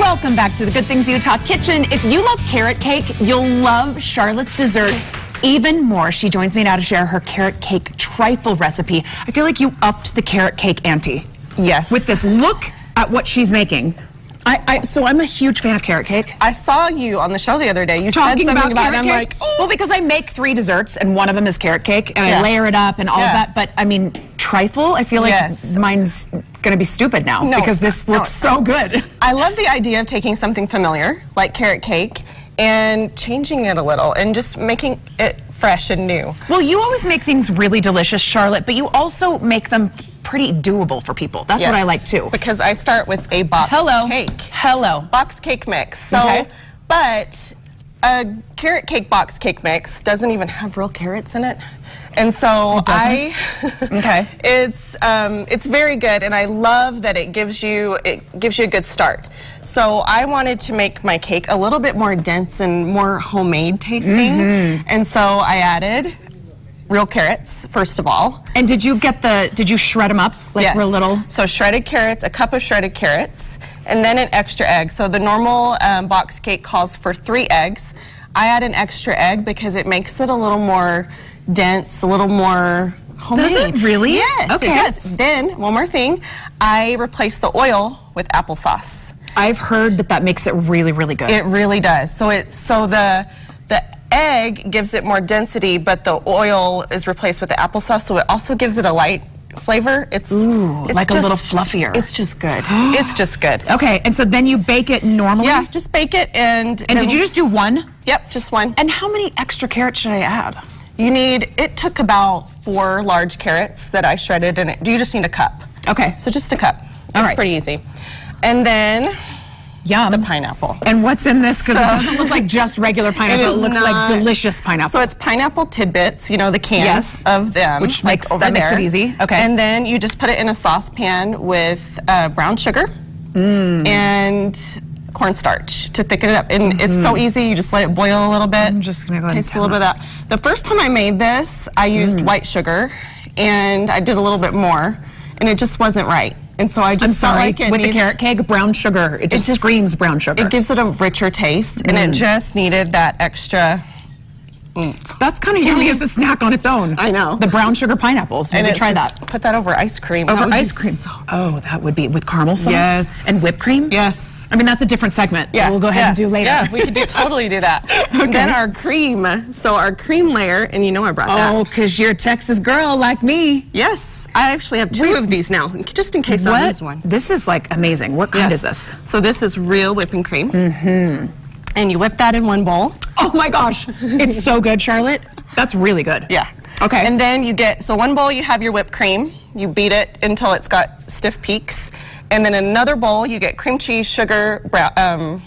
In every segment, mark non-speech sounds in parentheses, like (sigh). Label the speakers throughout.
Speaker 1: Welcome back to the Good Things Utah kitchen. If you love carrot cake, you'll love Charlotte's dessert even more. She joins me now to share her carrot cake trifle recipe. I feel like you upped the carrot cake ante.
Speaker 2: Yes.
Speaker 1: With this look at what she's making. I, I, so I'm a huge fan of carrot cake.
Speaker 2: I saw you on the show the other day. You
Speaker 1: Talking
Speaker 2: said something
Speaker 1: about,
Speaker 2: about, it, I'm
Speaker 1: cake.
Speaker 2: like, oh.
Speaker 1: well, because I make three desserts and one of them is carrot cake, and I layer it up and all of that. But I mean, trifle. I feel like
Speaker 2: Yes.
Speaker 1: mine's going to be stupid now
Speaker 2: No,
Speaker 1: because this
Speaker 2: not.
Speaker 1: looks
Speaker 2: No,
Speaker 1: so good.
Speaker 2: I love the idea of taking something familiar, like carrot cake, and changing it a little and just making it fresh and new.
Speaker 1: Well, you always make things really delicious, Charlotte, but you also make them pretty doable for people. That's what I like too.
Speaker 2: Because I start with a box
Speaker 1: Hello.
Speaker 2: cake.
Speaker 1: Hello.
Speaker 2: Box cake mix. So,
Speaker 1: Okay.
Speaker 2: but a carrot cake box cake mix doesn't even have real carrots in it. And so I, (laughs) (laughs)
Speaker 1: Okay.
Speaker 2: it's um, it's very good, and I love that it gives you it gives you a good start. So I wanted to make my cake a little bit more dense and more homemade tasting,
Speaker 1: Mm-hmm.
Speaker 2: and so I added real carrots first of all.
Speaker 1: And did you get the, did you shred them up like
Speaker 2: Yes.
Speaker 1: real little?
Speaker 2: So shredded carrots, a cup of shredded carrots, and then an extra egg. So the normal um, box cake calls for three eggs. I add an extra egg because it makes it a little more dense, a little more homemade.
Speaker 1: it really?
Speaker 2: Yes,
Speaker 1: Okay.
Speaker 2: it does. Then, one more thing, I replace the oil with applesauce.
Speaker 1: I've heard that that makes it really, really good.
Speaker 2: It really does. So it so the the egg gives it more density, but the oil is replaced with the applesauce, so it also gives it a light flavor. It's,
Speaker 1: Ooh,
Speaker 2: it's
Speaker 1: like a little fluffier.
Speaker 2: It's just good. (gasps) it's just good.
Speaker 1: okay, and so then you bake it normally?
Speaker 2: Yeah, just bake it and.
Speaker 1: And did you just do one?
Speaker 2: Yep, just one.
Speaker 1: And how many extra carrots should I add?
Speaker 2: You need. It took about four large carrots that I shredded, and it, you just need a cup.
Speaker 1: Okay.
Speaker 2: So just a cup.
Speaker 1: All
Speaker 2: it's
Speaker 1: right.
Speaker 2: pretty easy. And then
Speaker 1: Yum.
Speaker 2: the pineapple.
Speaker 1: And what's in this? Because
Speaker 2: So-
Speaker 1: it doesn't look like just regular (laughs) pineapple. It looks like delicious pineapple.
Speaker 2: So it's pineapple tidbits, you know, the cans
Speaker 1: Yes.
Speaker 2: of them.
Speaker 1: Which
Speaker 2: like
Speaker 1: makes-
Speaker 2: over
Speaker 1: that makes it easy. Okay.
Speaker 2: And then you just put it in a saucepan with uh, brown sugar
Speaker 1: Mm.
Speaker 2: and cornstarch to thicken it up. And it's so easy. You just let it boil a little bit.
Speaker 1: Mm-hmm. I'm just gonna go ahead and
Speaker 2: Taste a little bit of that. The first time I made this, I used
Speaker 1: Mm.
Speaker 2: white sugar and I did a little bit more and it just wasn't right. And so I just
Speaker 1: I'm sorry.
Speaker 2: like it
Speaker 1: With the carrot cake, brown sugar. It just,
Speaker 2: just-
Speaker 1: screams brown sugar.
Speaker 2: it gives it a richer taste and
Speaker 1: Mm.
Speaker 2: it just needed that extra
Speaker 1: That's kind of yummy as a snack on its own.
Speaker 2: I know.
Speaker 1: The brown sugar pineapples.
Speaker 2: and
Speaker 1: Maybe
Speaker 2: it's
Speaker 1: try that.
Speaker 2: Put that over ice cream.
Speaker 1: Over ice cream.
Speaker 2: so
Speaker 1: oh, that would be with caramel sauce?
Speaker 2: Yes.
Speaker 1: And whipped cream?
Speaker 2: Yes.
Speaker 1: I mean, that's a different segment.
Speaker 2: Yeah,
Speaker 1: We'll go ahead
Speaker 2: yeah,
Speaker 1: and do later.
Speaker 2: Yeah, we could do totally do that. (laughs) And then our cream. So our cream layer, and you know I brought
Speaker 1: Oh,
Speaker 2: that.
Speaker 1: because you're a Texas girl like me.
Speaker 2: Yes, I actually have two of these now, just in case I lose one.
Speaker 1: This is like amazing. What kind is this?
Speaker 2: So this is real whipping cream. Mm-hmm. And you whip that in one bowl.
Speaker 1: Oh my gosh. it's so good, Charlotte. That's really good.
Speaker 2: Yeah.
Speaker 1: Okay.
Speaker 2: And then you get so one bowl you have your whipped cream. You beat it until it's got stiff peaks, and then another bowl you get cream cheese, sugar, um,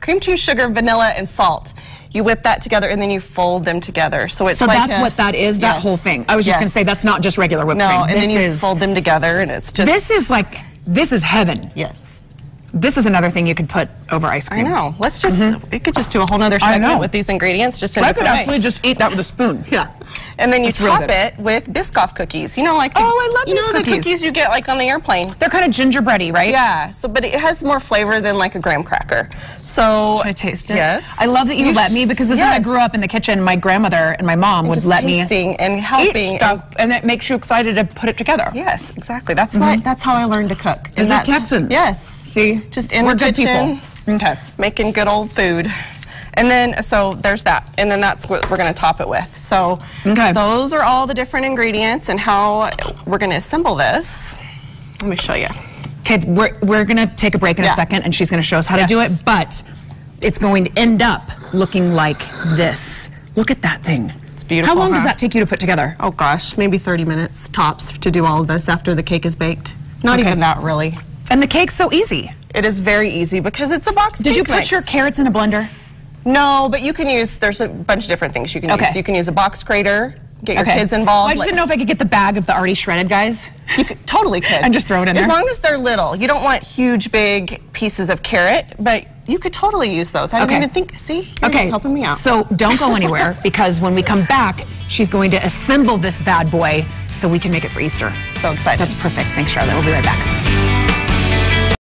Speaker 2: cream cheese, sugar, vanilla, and salt. You whip that together and then you fold them together. So it's
Speaker 1: So
Speaker 2: like
Speaker 1: that's
Speaker 2: a-
Speaker 1: what that is, that
Speaker 2: Yes.
Speaker 1: whole thing. I was just
Speaker 2: Yes.
Speaker 1: going to say that's not just regular whipped
Speaker 2: No,
Speaker 1: cream.
Speaker 2: and
Speaker 1: this
Speaker 2: then you
Speaker 1: is,
Speaker 2: fold them together and it's just
Speaker 1: This is like, this is heaven.
Speaker 2: yes.
Speaker 1: This is another thing you could put over ice cream.
Speaker 2: I know. Let's just mm-hmm. we could just do a whole nother segment with these ingredients just in a
Speaker 1: I could actually just eat that with a spoon.
Speaker 2: Yeah. And then you
Speaker 1: It's
Speaker 2: top it with Biscoff cookies. You know, like the,
Speaker 1: Oh, I love
Speaker 2: you know the
Speaker 1: cookies.
Speaker 2: cookies you get like on the airplane.
Speaker 1: They're kind of gingerbready, right?
Speaker 2: Yeah. So, but it has more flavor than like a graham cracker. So
Speaker 1: Should I taste it?
Speaker 2: Yes.
Speaker 1: I love that you, let me because as I grew up in the kitchen, my grandmother and my mom would let me
Speaker 2: tasting and
Speaker 1: eat
Speaker 2: helping.
Speaker 1: stuff, and it makes you excited to put it together.
Speaker 2: Yes, exactly. That's why. Mm-hmm. That's how I learned to cook.
Speaker 1: Is
Speaker 2: And
Speaker 1: it
Speaker 2: that's-
Speaker 1: Texans?
Speaker 2: Yes.
Speaker 1: See,
Speaker 2: Just in
Speaker 1: we're
Speaker 2: the
Speaker 1: good
Speaker 2: kitchen,
Speaker 1: people. Okay.
Speaker 2: making good old food. And then, so there's that. And then that's what we're going to top it with. So
Speaker 1: Okay.
Speaker 2: those are all the different ingredients and how we're going to assemble this. Let me show you.
Speaker 1: Okay, we're, we're going to take a break in a second, and she's going to show us how to do it, but it's going to end up looking like this. Look at that thing. It's
Speaker 2: beautiful,
Speaker 1: How long does
Speaker 2: huh?
Speaker 1: that take you to put together?
Speaker 2: Oh gosh, maybe 30 minutes tops to do all of this after the cake is baked. Not
Speaker 1: Okay.
Speaker 2: even that really.
Speaker 1: And the cake's so easy.
Speaker 2: It is very easy because it's a box
Speaker 1: Did you put
Speaker 2: mix.
Speaker 1: your carrots in a blender?
Speaker 2: No, but you can use, there's a bunch of different things you can
Speaker 1: Okay.
Speaker 2: use. You can use a box grater, get your
Speaker 1: Okay.
Speaker 2: kids involved.
Speaker 1: Well, I just
Speaker 2: like-
Speaker 1: didn't know if I could get the bag of the already shredded guys.
Speaker 2: You could, totally could.
Speaker 1: And just throw it in
Speaker 2: as
Speaker 1: there?
Speaker 2: As long as they're little. You don't want huge, big pieces of carrot, but you could totally use those. I
Speaker 1: Okay.
Speaker 2: didn't even think, see? You're
Speaker 1: Okay,
Speaker 2: helping me out.
Speaker 1: so don't go anywhere (laughs) because when we come back, she's going to assemble this bad boy so we can make it for Easter.
Speaker 2: So excited.
Speaker 1: That's perfect. Thanks, Charlotte. We'll be right back.